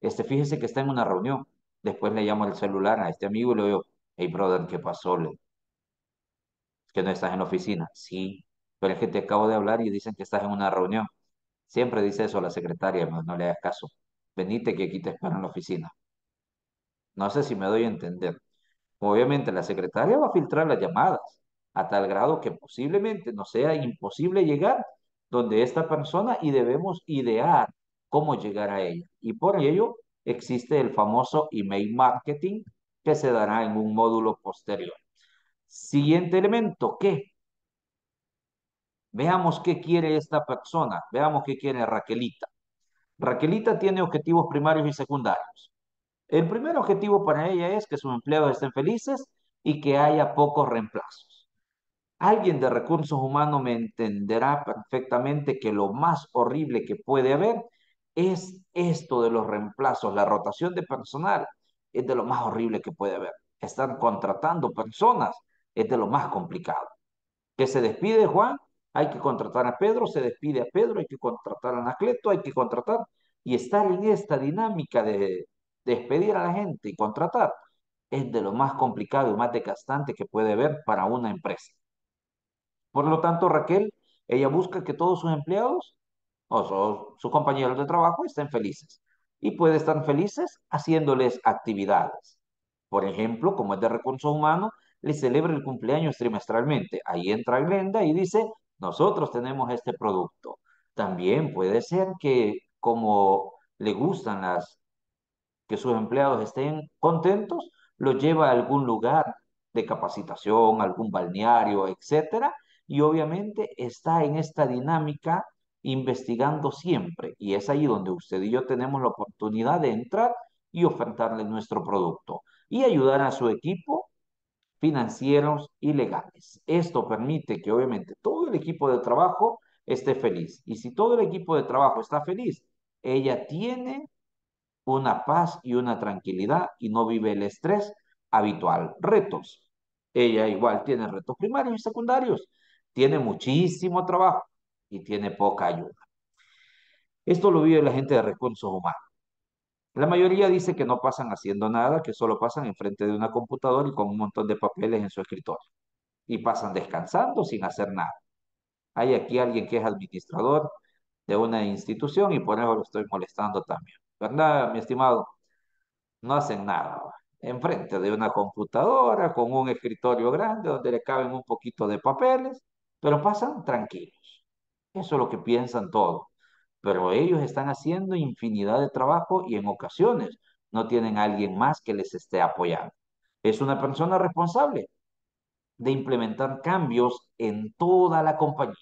este, fíjese que está en una reunión. Después le llamo al celular a este amigo y le digo, hey brother, ¿qué pasó? Le que no estás en la oficina. Sí, pero es que te acabo de hablar y dicen que estás en una reunión. Siempre dice eso la secretaria, no, no le hagas caso. Venite que aquí te espero en la oficina. No sé si me doy a entender. Obviamente la secretaria va a filtrar las llamadas a tal grado que posiblemente no sea imposible llegar donde esta persona y debemos idear cómo llegar a ella. Y por ello existe el famoso email marketing que se dará en un módulo posterior. Siguiente elemento, ¿qué? Veamos qué quiere esta persona, veamos qué quiere Raquelita. Raquelita tiene objetivos primarios y secundarios. El primer objetivo para ella es que sus empleados estén felices y que haya pocos reemplazos. Alguien de recursos humanos me entenderá perfectamente que lo más horrible que puede haber es esto de los reemplazos, la rotación de personal es de lo más horrible que puede haber. Están contratando personas es de lo más complicado. Que se despide Juan, hay que contratar a Pedro, se despide a Pedro, hay que contratar a Anacleto, hay que contratar y estar en esta dinámica de despedir a la gente y contratar es de lo más complicado y más desgastante que puede haber para una empresa. Por lo tanto, Raquel, ella busca que todos sus empleados o sus compañeros de trabajo estén felices. Y puede estar felices haciéndoles actividades. Por ejemplo, como es de recursos humanos, le celebra el cumpleaños trimestralmente. Ahí entra Glenda y dice, nosotros tenemos este producto. También puede ser que como le gustan las que sus empleados estén contentos, los lleva a algún lugar de capacitación, algún balneario, etcétera, y obviamente está en esta dinámica investigando siempre, y es ahí donde usted y yo tenemos la oportunidad de entrar y ofertarle nuestro producto y ayudar a su equipo financieros y legales. Esto permite que obviamente todo el equipo de trabajo esté feliz. Y si todo el equipo de trabajo está feliz, ella tiene una paz y una tranquilidad y no vive el estrés habitual. Retos. Ella igual tiene retos primarios y secundarios. Tiene muchísimo trabajo y tiene poca ayuda. Esto lo vive la gente de recursos humanos. La mayoría dice que no pasan haciendo nada, que solo pasan enfrente de una computadora y con un montón de papeles en su escritorio. Y pasan descansando sin hacer nada. Hay aquí alguien que es administrador de una institución y por eso lo estoy molestando también. ¿Verdad, mi estimado? No hacen nada. Enfrente de una computadora con un escritorio grande donde le caben un poquito de papeles, pero pasan tranquilos. Eso es lo que piensan todos pero ellos están haciendo infinidad de trabajo y en ocasiones no tienen a alguien más que les esté apoyando. Es una persona responsable de implementar cambios en toda la compañía.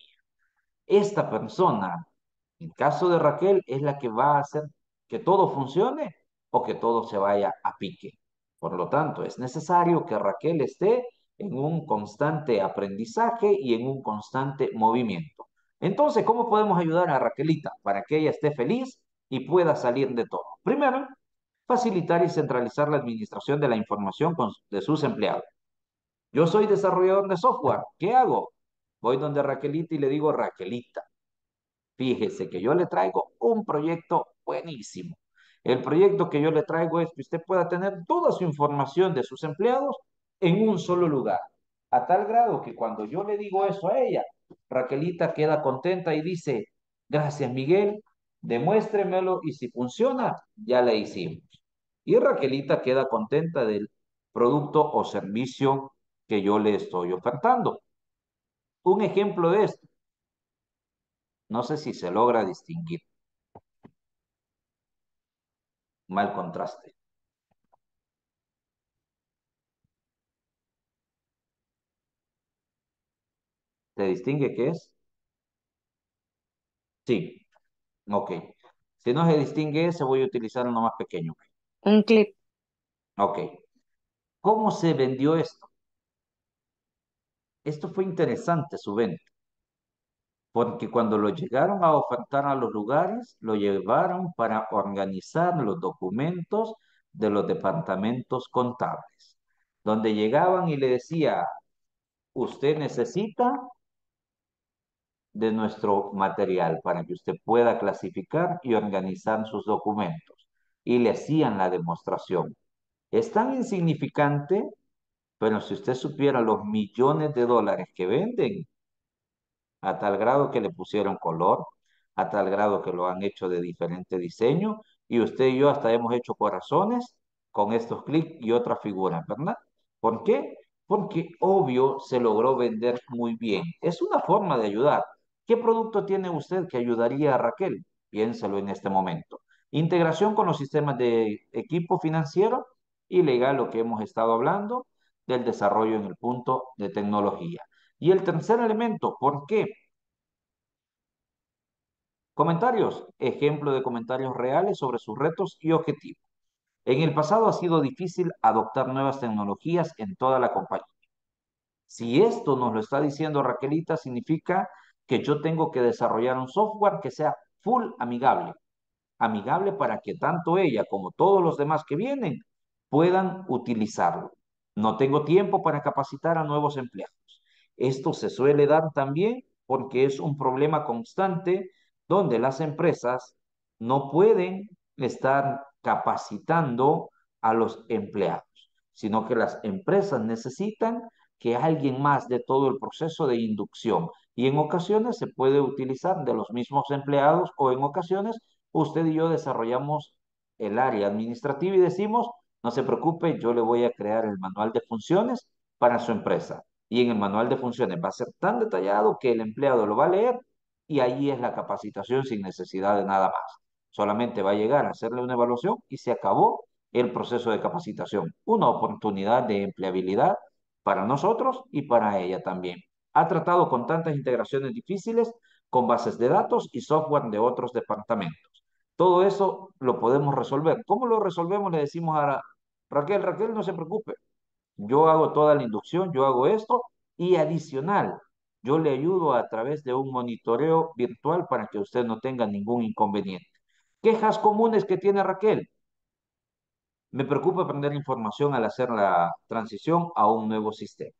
Esta persona, en caso de Raquel, es la que va a hacer que todo funcione o que todo se vaya a pique. Por lo tanto, es necesario que Raquel esté en un constante aprendizaje y en un constante movimiento. Entonces, ¿cómo podemos ayudar a Raquelita para que ella esté feliz y pueda salir de todo? Primero, facilitar y centralizar la administración de la información de sus empleados. Yo soy desarrollador de software. ¿Qué hago? Voy donde Raquelita y le digo, Raquelita, fíjese que yo le traigo un proyecto buenísimo. El proyecto que yo le traigo es que usted pueda tener toda su información de sus empleados en un solo lugar. A tal grado que cuando yo le digo eso a ella, Raquelita queda contenta y dice, gracias Miguel, demuéstremelo y si funciona, ya la hicimos. Y Raquelita queda contenta del producto o servicio que yo le estoy ofertando. Un ejemplo de esto. No sé si se logra distinguir. Mal contraste. ¿Se distingue qué es? Sí. Ok. Si no se distingue ese, voy a utilizar uno más pequeño. Un clip. Ok. ¿Cómo se vendió esto? Esto fue interesante, su venta. Porque cuando lo llegaron a ofertar a los lugares, lo llevaron para organizar los documentos de los departamentos contables. Donde llegaban y le decía, usted necesita de nuestro material para que usted pueda clasificar y organizar sus documentos. Y le hacían la demostración. Es tan insignificante, pero si usted supiera los millones de dólares que venden, a tal grado que le pusieron color, a tal grado que lo han hecho de diferente diseño, y usted y yo hasta hemos hecho corazones con estos clics y otras figuras, ¿verdad? ¿Por qué? Porque obvio se logró vender muy bien. Es una forma de ayudar. ¿Qué producto tiene usted que ayudaría a Raquel? Piénselo en este momento. Integración con los sistemas de equipo financiero y legal, lo que hemos estado hablando, del desarrollo en el punto de tecnología. Y el tercer elemento, ¿por qué? Comentarios. Ejemplo de comentarios reales sobre sus retos y objetivos. En el pasado ha sido difícil adoptar nuevas tecnologías en toda la compañía. Si esto nos lo está diciendo Raquelita, significa que yo tengo que desarrollar un software que sea full amigable. Amigable para que tanto ella como todos los demás que vienen puedan utilizarlo. No tengo tiempo para capacitar a nuevos empleados. Esto se suele dar también porque es un problema constante donde las empresas no pueden estar capacitando a los empleados, sino que las empresas necesitan que alguien más de todo el proceso de inducción. Y en ocasiones se puede utilizar de los mismos empleados o en ocasiones usted y yo desarrollamos el área administrativa y decimos, no se preocupe, yo le voy a crear el manual de funciones para su empresa. Y en el manual de funciones va a ser tan detallado que el empleado lo va a leer y ahí es la capacitación sin necesidad de nada más. Solamente va a llegar a hacerle una evaluación y se acabó el proceso de capacitación. Una oportunidad de empleabilidad para nosotros y para ella también. Ha tratado con tantas integraciones difíciles con bases de datos y software de otros departamentos. Todo eso lo podemos resolver. ¿Cómo lo resolvemos? Le decimos a Raquel, Raquel, no se preocupe. Yo hago toda la inducción, yo hago esto y adicional, yo le ayudo a través de un monitoreo virtual para que usted no tenga ningún inconveniente. Quejas comunes que tiene Raquel. Me preocupa aprender información al hacer la transición a un nuevo sistema.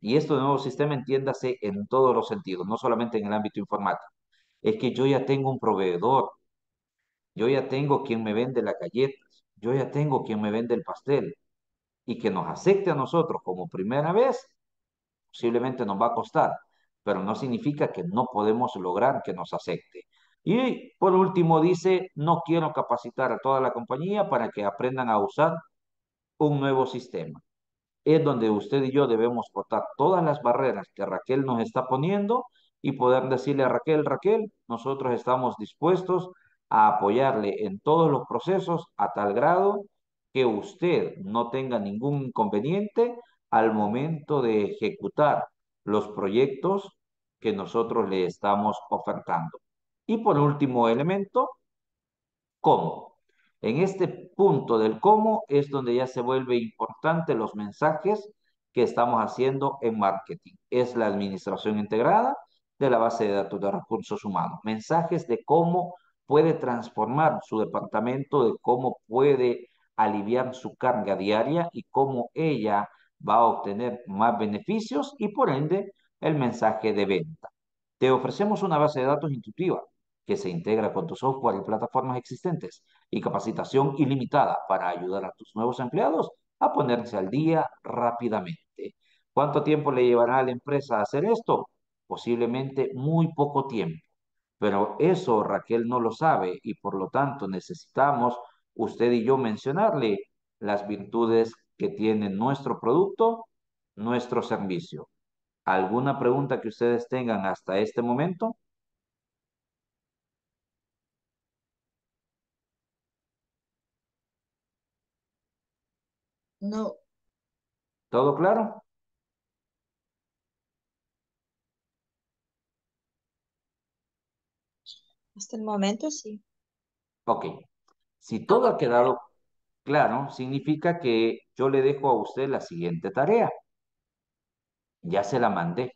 Y este nuevo sistema entiéndase en todos los sentidos, no solamente en el ámbito informático. Es que yo ya tengo un proveedor, yo ya tengo quien me vende las galletas, yo ya tengo quien me vende el pastel. Y que nos acepte a nosotros como primera vez, posiblemente nos va a costar, pero no significa que no podemos lograr que nos acepte. Y por último dice, no quiero capacitar a toda la compañía para que aprendan a usar un nuevo sistema. Es donde usted y yo debemos cortar todas las barreras que Raquel nos está poniendo y poder decirle a Raquel, Raquel, nosotros estamos dispuestos a apoyarle en todos los procesos a tal grado que usted no tenga ningún inconveniente al momento de ejecutar los proyectos que nosotros le estamos ofertando. Y por último elemento, ¿cómo? En este punto del cómo es donde ya se vuelve importante los mensajes que estamos haciendo en marketing. Es la administración integrada de la base de datos de recursos humanos. Mensajes de cómo puede transformar su departamento, de cómo puede aliviar su carga diaria y cómo ella va a obtener más beneficios y por ende el mensaje de venta. Te ofrecemos una base de datos intuitiva que se integra con tu software y plataformas existentes y capacitación ilimitada para ayudar a tus nuevos empleados a ponerse al día rápidamente. ¿Cuánto tiempo le llevará a la empresa a hacer esto? Posiblemente muy poco tiempo. Pero eso Raquel no lo sabe y por lo tanto necesitamos usted y yo mencionarle las virtudes que tiene nuestro producto, nuestro servicio. ¿Alguna pregunta que ustedes tengan hasta este momento? No, ¿Todo claro? hasta el momento sí. Ok. Si todo ha quedado claro, significa que yo le dejo a usted la siguiente tarea. Ya se la mandé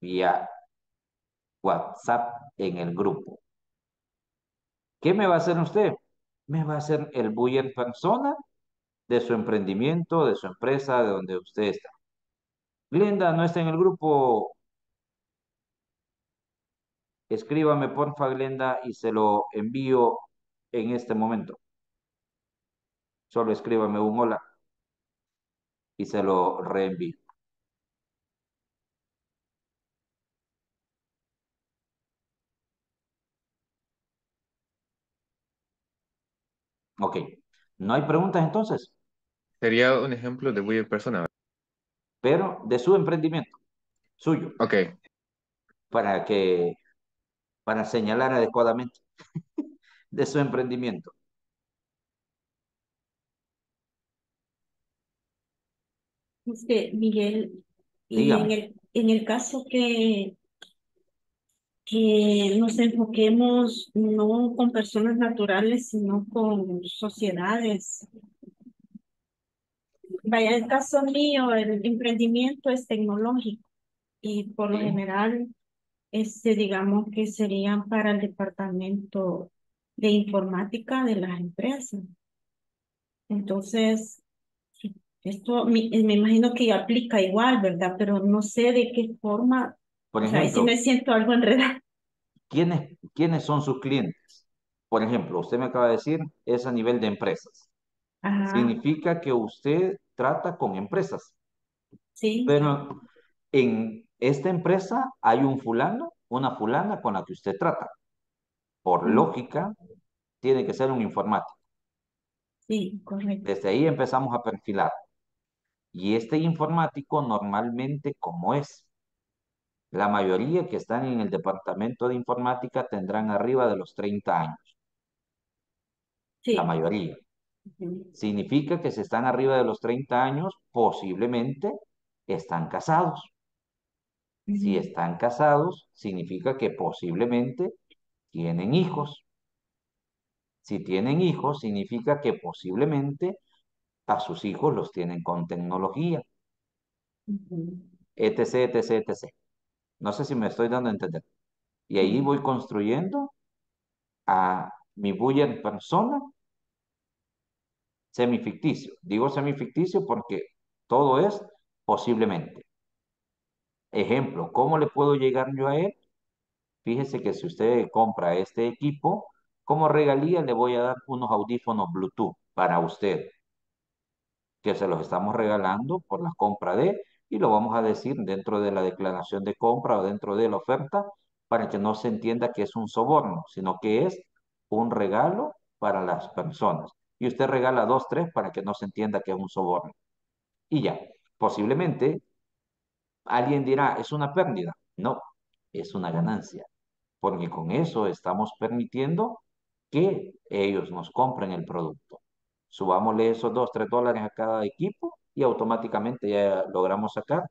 vía WhatsApp en el grupo. ¿Qué me va a hacer usted? Me va a hacer el buyer persona de su emprendimiento, de su empresa, de donde usted está. Glenda no está en el grupo. Escríbame, porfa, Glenda, y se lo envío en este momento. Solo escríbame un hola y se lo reenvío. Ok. ¿No hay preguntas entonces? Sería un ejemplo de buyer persona. Pero de su emprendimiento, suyo, Ok, para que, para señalar adecuadamente de su emprendimiento. Este, Miguel, y en el, en el caso que, que nos enfoquemos no con personas naturales, sino con sociedades. Vaya, el caso mío, el emprendimiento es tecnológico y por lo general, este, digamos que serían para el departamento de informática de las empresas. Entonces, esto me, me imagino que aplica igual, ¿verdad? Pero no sé de qué forma, Por o sea, ejemplo, me siento algo enredada. ¿quiénes, quiénes son sus clientes? Por ejemplo, usted me acaba de decir, es a nivel de empresas. Ajá, Significa que usted trata con empresas, sí, pero en esta empresa hay un fulano, una fulana con la que usted trata. Por lógica, tiene que ser un informático. sí, correcto. Desde ahí empezamos a perfilar. Y este informático normalmente, como es? La mayoría que están en el departamento de informática tendrán arriba de los 30 años. La Sí. mayoría. ujú, Significa que si están arriba de los 30 años, posiblemente están casados. Si ujú, están casados, significa que posiblemente tienen hijos. Si tienen hijos, significa que posiblemente a sus hijos los tienen con tecnología, etc., etc., etc. No sé si me estoy dando a entender. Y ahí voy construyendo a mi buyer persona semificticio. Digo semificticio porque todo es posiblemente. Ejemplo, ¿cómo le puedo llegar yo a él? Fíjese que si usted compra este equipo, como regalía le voy a dar unos audífonos Bluetooth para usted, que se los estamos regalando por la compra de, y lo vamos a decir dentro de la declaración de compra o dentro de la oferta, para que no se entienda que es un soborno, sino que es un regalo para las personas. Y usted regala dos, tres para que no se entienda que es un soborno. Y ya, posiblemente alguien dirá, es una pérdida. No, es una ganancia porque con eso estamos permitiendo que ellos nos compren el producto. Subámosle esos 2, 3 dólares a cada equipo y automáticamente ya logramos sacar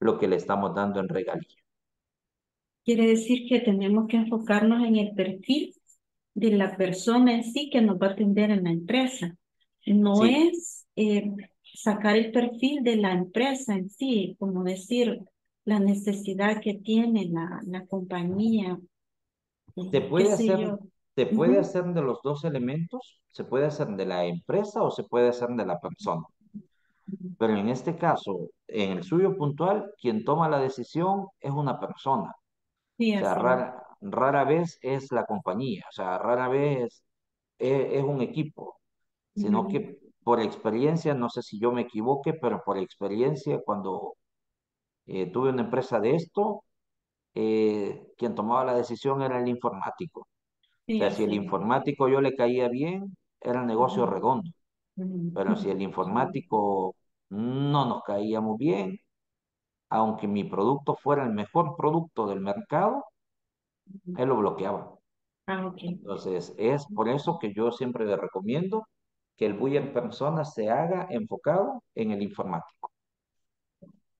lo que le estamos dando en regalía. Quiere decir que tenemos que enfocarnos en el perfil de la persona en sí que nos va a atender en la empresa. No Sí, es eh, sacar el perfil de la empresa en sí, como decir la necesidad que tiene la, la compañía, se puede hacer, yo. se puede hacer de los dos elementos, se puede hacer de la empresa o se puede hacer de la persona. Pero en este caso, en el suyo puntual, quien toma la decisión es una persona. Sí, O sea, rara, rara vez es la compañía, o sea, rara vez es, es un equipo, sino Ujú, que por experiencia, no sé si yo me equivoque, pero por experiencia, cuando eh, tuve una empresa de esto, eh, quien tomaba la decisión era el informático. O Sí, sea, si el informático yo le caía bien, era el negocio redondo, pero si el informático no nos caíamos bien, aunque mi producto fuera el mejor producto del mercado, él lo bloqueaba. Ah, ok. Entonces, es por eso que yo siempre le recomiendo que el bullying en persona se haga enfocado en el informático.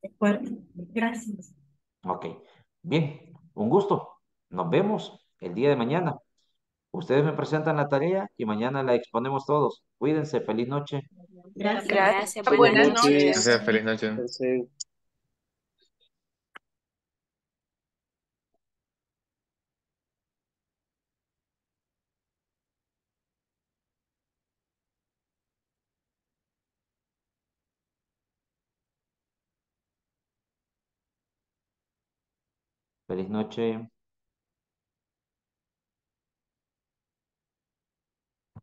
De acuerdo. Gracias. Ok, bien, un gusto. Nos vemos el día de mañana. Ustedes me presentan la tarea y mañana la exponemos todos. Cuídense, feliz noche. Gracias. Gracias, Gracias, buenas noches. noches. feliz noche. Feliz noche.